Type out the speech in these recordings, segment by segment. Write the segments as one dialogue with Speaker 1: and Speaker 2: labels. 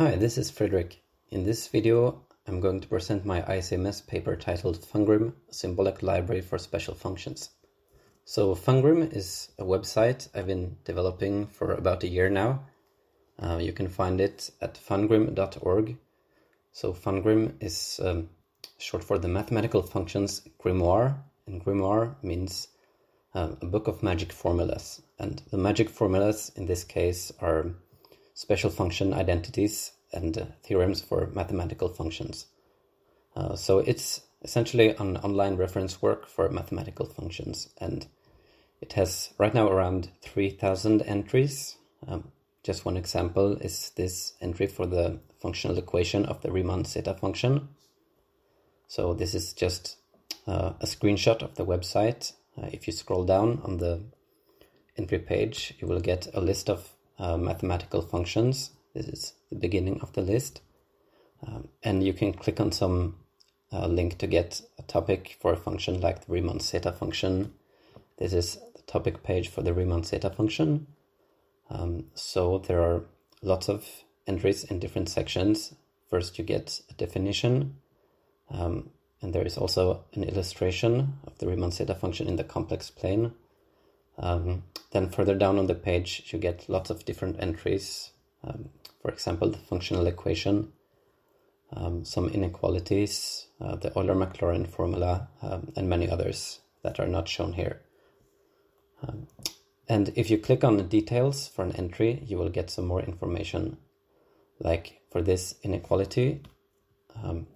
Speaker 1: Hi, this is Fredrik. In this video, I'm going to present my ICMS paper titled Fungrim, symbolic library for special functions. So Fungrim is a website I've been developing for about a year now. Uh, you can find it at fungrim.org. So Fungrim is um, short for the mathematical functions grimoire, and grimoire means uh, a book of magic formulas. And the magic formulas in this case are special function identities and uh, theorems for mathematical functions. Uh, so it's essentially an online reference work for mathematical functions, and it has right now around 3,000 entries. Um, just one example is this entry for the functional equation of the Riemann zeta function. So this is just uh, a screenshot of the website. Uh, if you scroll down on the entry page, you will get a list of uh, mathematical functions. This is the beginning of the list. Um, and you can click on some uh, link to get a topic for a function like the Riemann zeta function. This is the topic page for the Riemann zeta function. Um, so there are lots of entries in different sections. First, you get a definition, um, and there is also an illustration of the Riemann zeta function in the complex plane. Um, then further down on the page, you get lots of different entries. Um, for example, the functional equation, um, some inequalities, uh, the Euler-Maclaurin formula, um, and many others that are not shown here. Um, and if you click on the details for an entry, you will get some more information. Like for this inequality, um,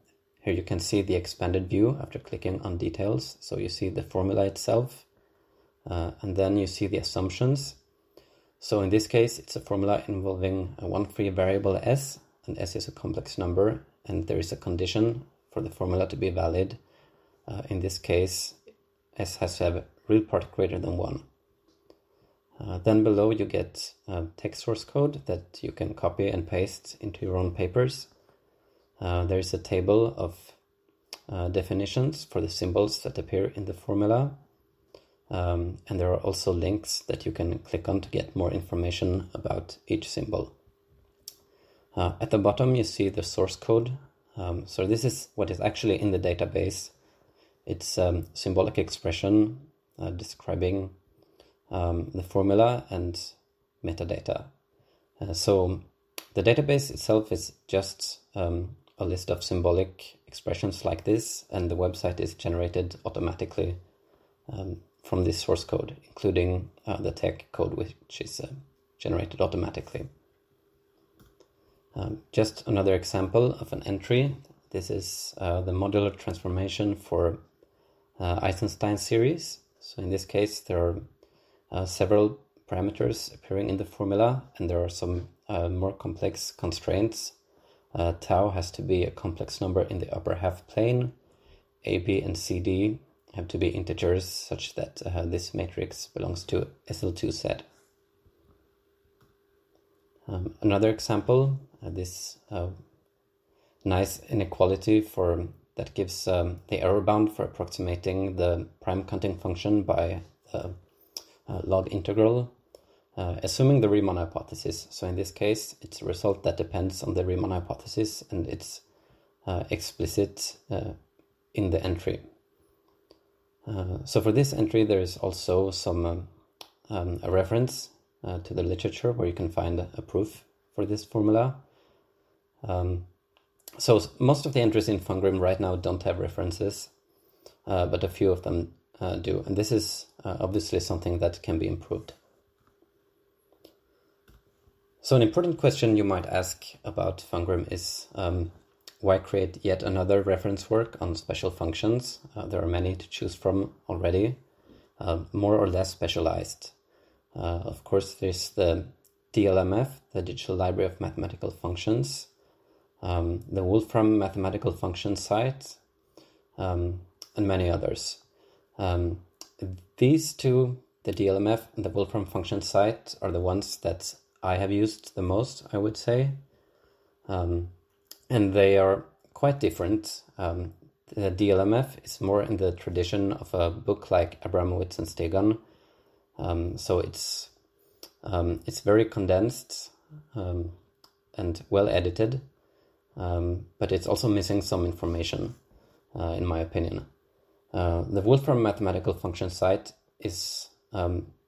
Speaker 1: here you can see the expanded view after clicking on details. So you see the formula itself, uh, and then you see the assumptions. So in this case, it's a formula involving a one free variable s, and s is a complex number, and there is a condition for the formula to be valid. Uh, in this case, s has to have a real part greater than 1. Uh, then below you get TeX source code that you can copy and paste into your own papers. Uh, there is a table of uh, definitions for the symbols that appear in the formula. Um, and there are also links that you can click on to get more information about each symbol. Uh, at the bottom, you see the source code. Um, so this is what is actually in the database. It's um, symbolic expression uh, describing um, the formula and metadata. Uh, so the database itself is just um, a list of symbolic expressions like this, and the website is generated automatically um, from this source code, including uh, the TeX code, which is uh, generated automatically. Um, just another example of an entry. This is uh, the modular transformation for uh, Eisenstein series. So in this case, there are uh, several parameters appearing in the formula, and there are some uh, more complex constraints. tau has to be a complex number in the upper half plane. A, B, and C, D have to be integers such that uh, this matrix belongs to SL2Z. Um, another example, uh, this uh, nice inequality for that gives um, the error bound for approximating the prime counting function by the uh, log integral, uh, assuming the Riemann hypothesis. So in this case, it's a result that depends on the Riemann hypothesis and it's uh, explicit in the entry. Uh, so for this entry, there is also some um, um, a reference uh, to the literature where you can find a, proof for this formula. Um, so most of the entries in Fungrim right now don't have references, uh, but a few of them uh, do, and this is uh, obviously something that can be improved. So an important question you might ask about Fungrim is um, why create yet another reference work on special functions? Uh, there are many to choose from already, uh, more or less specialized. Uh, of course, there's the DLMF, the Digital Library of Mathematical Functions, um, the Wolfram Mathematical Function site, um, and many others. Um, these two, the DLMF and the Wolfram Function site, are the ones that I have used the most, I would say. Um, and they are quite different. Um, the DLMF is more in the tradition of a book like Abramowitz and Stegun. Um, so it's um, it's very condensed. Um, and well edited, um, but it's also missing some information, uh, in my opinion. Uh, the Wolfram mathematical function site is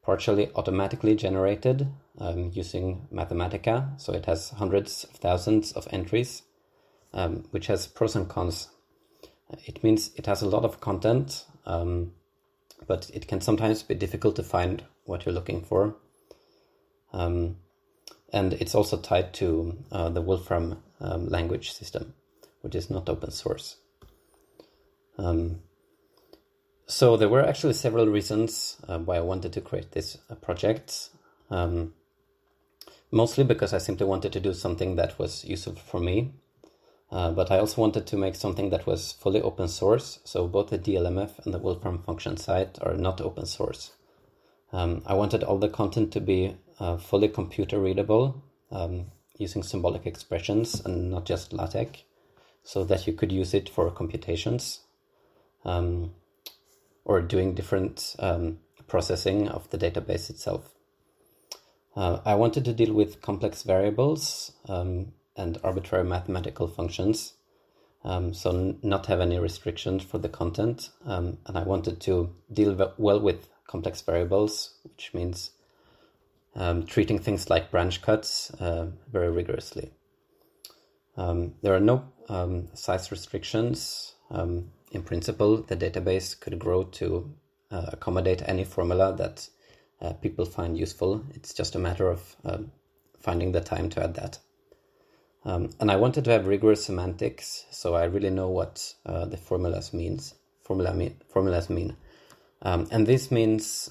Speaker 1: partially automatically generated um, using Mathematica, so it has hundreds of thousands of entries, um, which has pros and cons. It means it has a lot of content, um, but it can sometimes be difficult to find what you're looking for. Um, and it's also tied to uh, the Wolfram um, language system, which is not open source. Um, so there were actually several reasons uh, why I wanted to create this uh, project. Um, mostly because I simply wanted to do something that was useful for me. Uh, but I also wanted to make something that was fully open source. So both the DLMF and the Wolfram function site are not open source. Um, I wanted all the content to be uh, fully computer readable um, using symbolic expressions and not just LaTeX, so that you could use it for computations um, or doing different um, processing of the database itself. Uh, I wanted to deal with complex variables um, and arbitrary mathematical functions, um, so n- not have any restrictions for the content. Um, and I wanted to deal well with complex variables, which means um, treating things like branch cuts uh, very rigorously. Um, there are no um, size restrictions. Um, in principle, the database could grow to uh, accommodate any formula that uh, people find useful. It's just a matter of finding the time to add that. Um, and I wanted to have rigorous semantics, so I really know what uh, the formulas means. Formula mean, formulas mean, and this means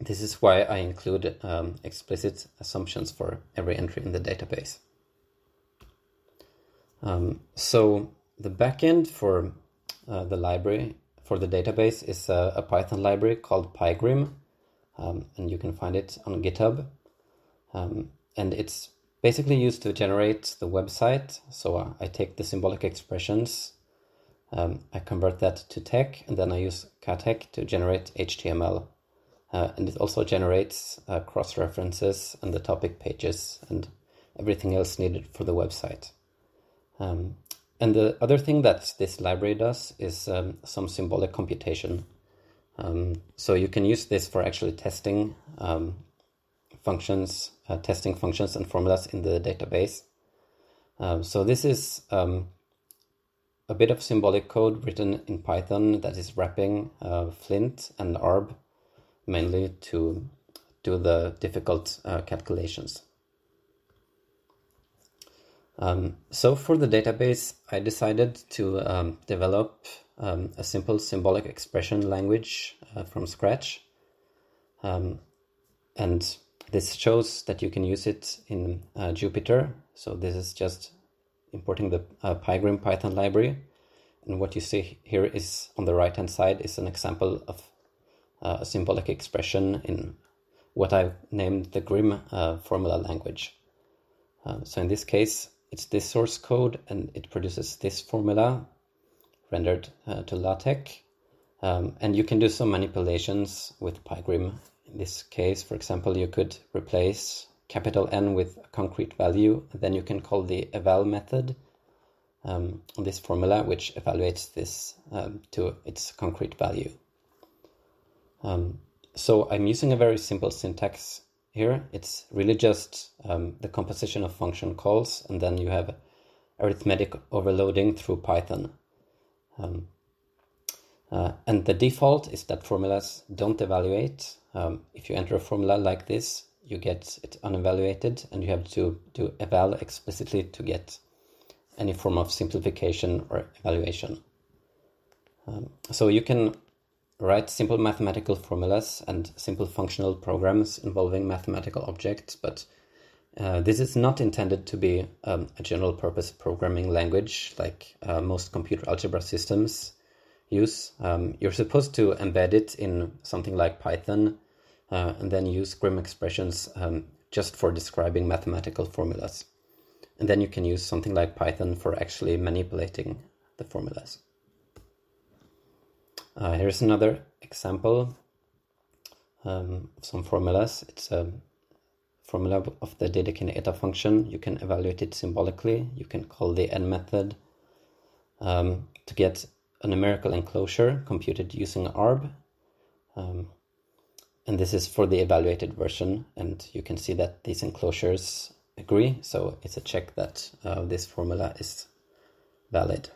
Speaker 1: this is why I include um, explicit assumptions for every entry in the database. Um, so the backend for uh, the library for the database is a, a Python library called Pygrim, um, and you can find it on GitHub. Um, and it's basically used to generate the website. So uh, I take the symbolic expressions, um, I convert that to TeX, and then I use KaTeX to generate HTML uh, and it also generates uh, cross references and the topic pages and everything else needed for the website. Um, and the other thing that this library does is um, some symbolic computation. Um, so you can use this for actually testing um, functions, uh, testing functions and formulas in the database. Um, so this is um, a bit of symbolic code written in Python that is wrapping uh, Flint and ARB mainly to do the difficult uh, calculations. Um, so for the database, I decided to um, develop um, a simple symbolic expression language uh, from scratch. Um, and this shows that you can use it in uh, Jupyter. So this is just importing the uh, Pygrim Python library. And what you see here is on the right hand side is an example of uh, a symbolic expression in what I've named the Grim uh, formula language. Uh, so in this case, it's this source code and it produces this formula rendered uh, to LaTeX. Um, and you can do some manipulations with Pygrim. In this case, for example, you could replace capital N with a concrete value. Then you can call the eval method um, on this formula, which evaluates this um, to its concrete value. Um, so I'm using a very simple syntax here. It's really just um, the composition of function calls, and then you have arithmetic overloading through Python. Uh, and the default is that formulas don't evaluate. Um, if you enter a formula like this, you get it unevaluated, and you have to do eval explicitly to get any form of simplification or evaluation. Um, so you can write simple mathematical formulas and simple functional programs involving mathematical objects, but uh, this is not intended to be um, a general purpose programming language like uh, most computer algebra systems use. Um, you're supposed to embed it in something like Python uh, and then use Grim expressions um, just for describing mathematical formulas. And then you can use something like Python for actually manipulating the formulas. Uh, here's another example um, of some formulas. It's a formula of the Dedekind eta function. You can evaluate it symbolically. You can call the n method um, to get a numerical enclosure computed using ARB. Um, and this is for the evaluated version. And you can see that these enclosures agree. So it's a check that uh, this formula is valid.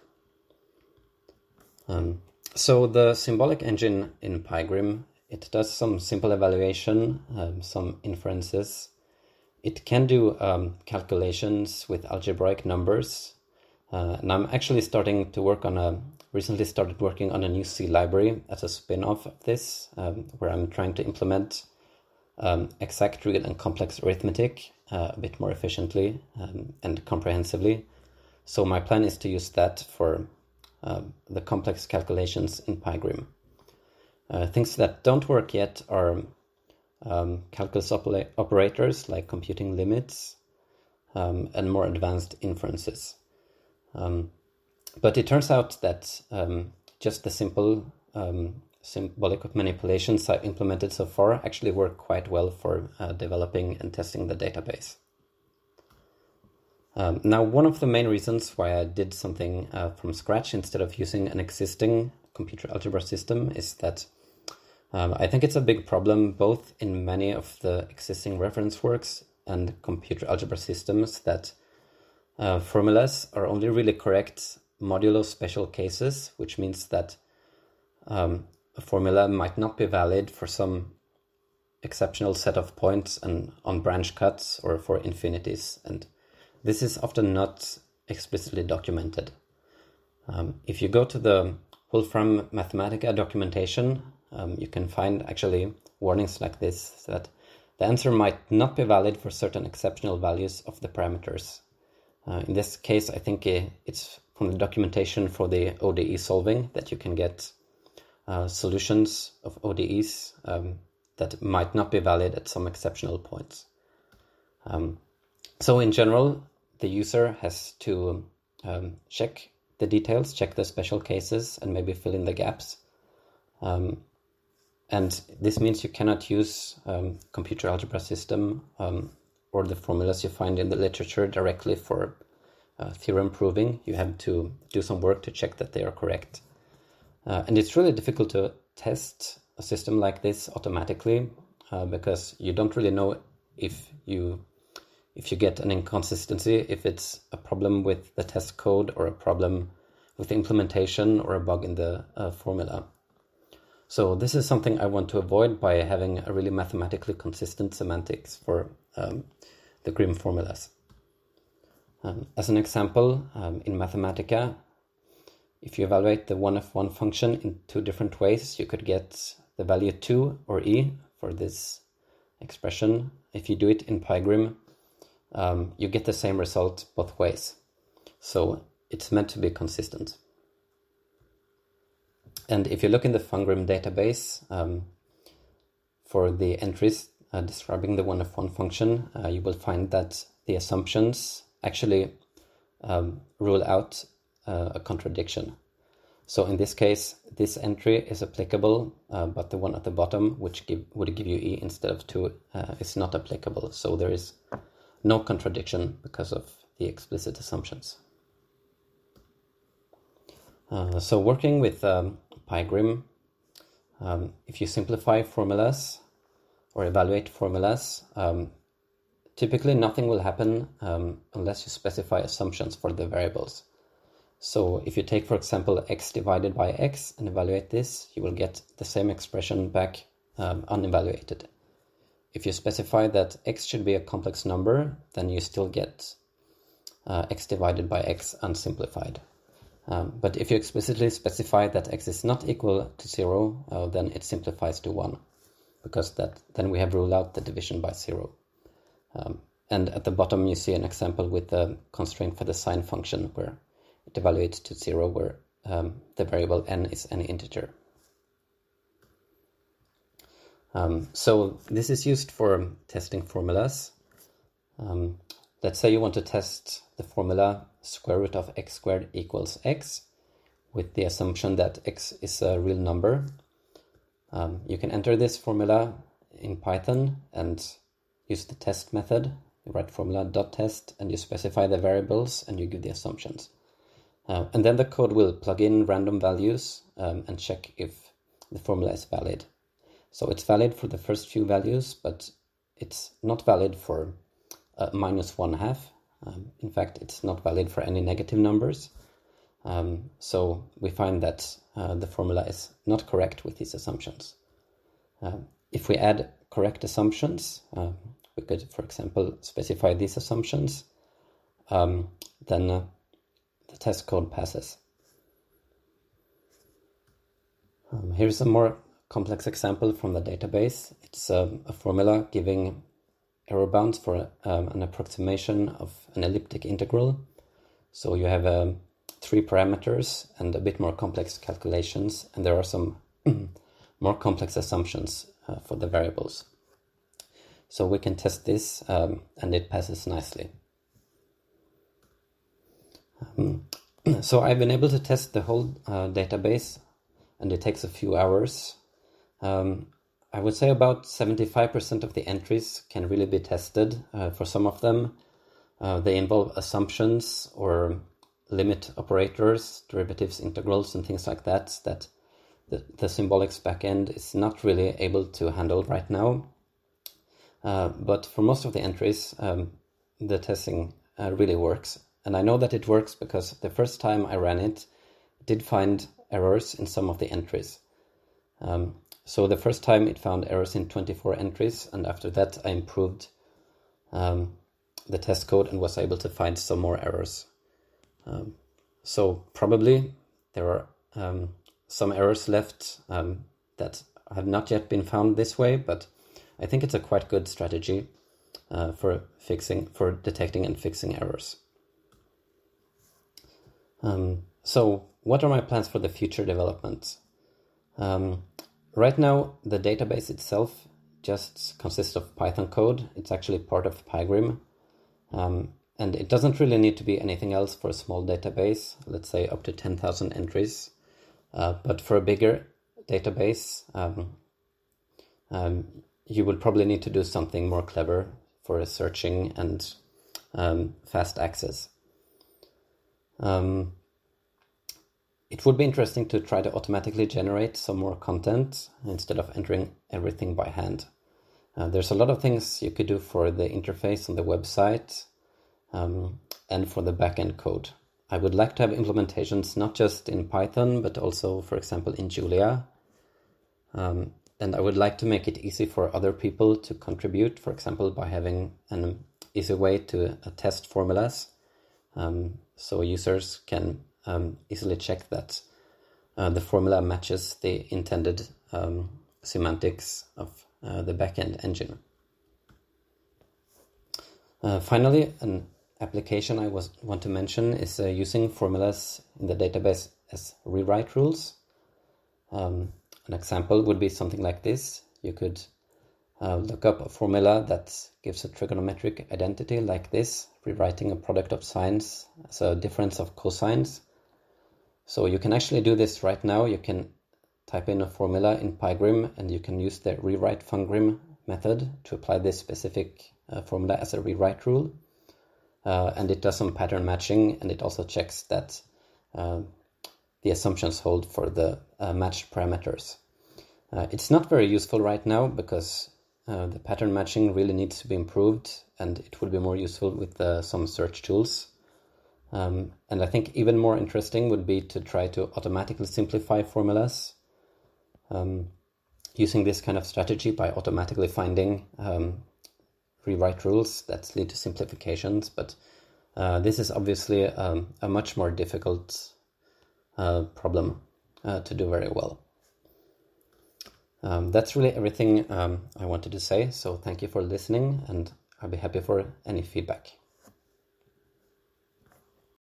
Speaker 1: Um, so the symbolic engine in Pygrim, it does some simple evaluation, um, some inferences. It can do um, calculations with algebraic numbers. Uh, and I'm actually starting to work on a, recently started working on a new C library as a spin-off of this, um, where I'm trying to implement um, exact, real, and complex arithmetic uh, a bit more efficiently um, and comprehensively. So my plan is to use that for uh, the complex calculations in Pygrim. Uh, things that don't work yet are um, calculus opera operators like computing limits um, and more advanced inferences. Um, but it turns out that um, just the simple um, symbolic manipulations I've implemented so far actually work quite well for uh, developing and testing the database. Um, now, one of the main reasons why I did something uh, from scratch instead of using an existing computer algebra system is that um, I think it's a big problem both in many of the existing reference works and computer algebra systems that uh, formulas are only really correct modulo special cases, which means that um, a formula might not be valid for some exceptional set of points and on branch cuts or for infinities. And this is often not explicitly documented. Um, if you go to the Wolfram Mathematica documentation, um, you can find actually warnings like this that the answer might not be valid for certain exceptional values of the parameters. Uh, in this case, I think uh, it's from the documentation for the ODE solving that you can get uh, solutions of ODEs um, that might not be valid at some exceptional points. Um, so in general, the user has to um, check the details, check the special cases, and maybe fill in the gaps. Um, and this means you cannot use um, computer algebra system um, or the formulas you find in the literature directly for uh, theorem proving. You have to do some work to check that they are correct. Uh, and it's really difficult to test a system like this automatically uh, because you don't really know if you if you get an inconsistency, if it's a problem with the test code or a problem with the implementation or a bug in the uh, formula. So this is something I want to avoid by having a really mathematically consistent semantics for um, the Grim formulas. Um, as an example, um, in Mathematica, if you evaluate the 1f1 function in two different ways, you could get the value 2 or e for this expression. If you do it in Pygrim, um, you get the same result both ways. So it's meant to be consistent. And if you look in the Fungrim database um, for the entries uh, describing the 1f1 function, uh, you will find that the assumptions actually um, rule out uh, a contradiction. So in this case, this entry is applicable, uh, but the one at the bottom, which give, would give you e instead of 2, uh, is not applicable. So there is no contradiction because of the explicit assumptions. Uh, so working with um, Pygrim, um, if you simplify formulas or evaluate formulas, um, typically nothing will happen um, unless you specify assumptions for the variables. So if you take, for example, x divided by x and evaluate this, you will get the same expression back um, unevaluated. If you specify that x should be a complex number, then you still get uh, x divided by x unsimplified. Um, but if you explicitly specify that x is not equal to 0, uh, then it simplifies to 1, because that then we have ruled out the division by 0. Um, and at the bottom you see an example with the constraint for the sine function where it evaluates to 0 where um, the variable n is any integer. Um, so this is used for testing formulas. Um, let's say you want to test the formula square root of x squared equals x with the assumption that x is a real number. Um, you can enter this formula in Python and use the test method. You write formula dot test and you specify the variables and you give the assumptions. Uh, and then the code will plug in random values um, and check if the formula is valid. So it's valid for the first few values, but it's not valid for uh, minus one half. Um, in fact, it's not valid for any negative numbers. Um, so we find that uh, the formula is not correct with these assumptions. Uh, if we add correct assumptions, uh, we could, for example, specify these assumptions, um, then uh, the test code passes. Um, here's a more complex example from the database. It's um, a formula giving error bounds for um, an approximation of an elliptic integral. So you have um, three parameters and a bit more complex calculations, and there are some more complex assumptions uh, for the variables. So we can test this, um, and it passes nicely. Um, so I've been able to test the whole uh, database, and it takes a few hours. Um, I would say about 75% of the entries can really be tested. Uh, for some of them, uh, they involve assumptions or limit operators, derivatives, integrals, and things like that, that the, the symbolics backend is not really able to handle right now. Uh, but for most of the entries, um, the testing uh, really works. And I know that it works because the first time I ran it, it did find errors in some of the entries. Um, so the first time it found errors in 24 entries, and after that I improved um, the test code and was able to find some more errors. Um, so probably there are um, some errors left um, that have not yet been found this way, but I think it's a quite good strategy uh, for fixing, for detecting and fixing errors. Um, so what are my plans for the future development? Um, right now, the database itself just consists of Python code. It's actually part of Pygrim. Um, and it doesn't really need to be anything else for a small database, let's say up to 10,000 entries. Uh, but for a bigger database, um, um, you will probably need to do something more clever for searching and um, fast access. Um, it would be interesting to try to automatically generate some more content instead of entering everything by hand. Uh, there's a lot of things you could do for the interface on the website um, and for the backend code. I would like to have implementations not just in Python, but also, for example, in Julia. Um, and I would like to make it easy for other people to contribute, for example, by having an easy way to uh, test formulas. Um, so users can um, easily check that uh, the formula matches the intended um, semantics of uh, the backend engine. Uh, finally, an application I was, want to mention is uh, using formulas in the database as rewrite rules. Um, an example would be something like this. You could uh, look up a formula that gives a trigonometric identity like this, rewriting a product of sines as a difference of cosines. So you can actually do this right now. You can type in a formula in Pygrim and you can use the rewrite fungrim method to apply this specific uh, formula as a rewrite rule uh, and it does some pattern matching and it also checks that uh, the assumptions hold for the uh, matched parameters. Uh, it's not very useful right now because uh, the pattern matching really needs to be improved and it would be more useful with uh, some search tools. Um, and I think even more interesting would be to try to automatically simplify formulas um, using this kind of strategy by automatically finding um, rewrite rules that lead to simplifications, but uh, this is obviously um, a much more difficult uh, problem uh, to do very well. Um, that's really everything um, I wanted to say, so thank you for listening, and I'll be happy for any feedback.